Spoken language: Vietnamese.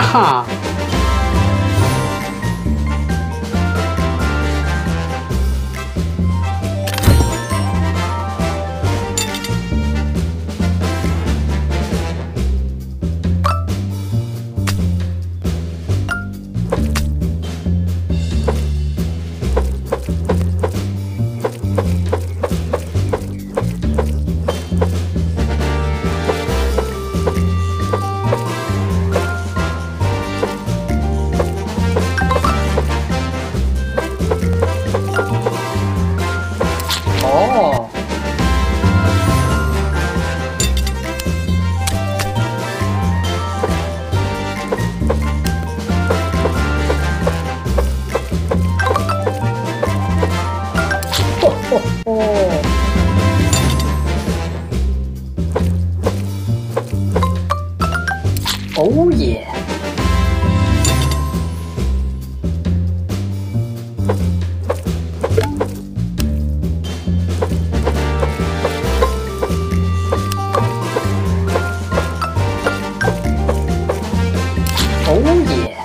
哈 oh, oh. Oh yeah. Oh yeah.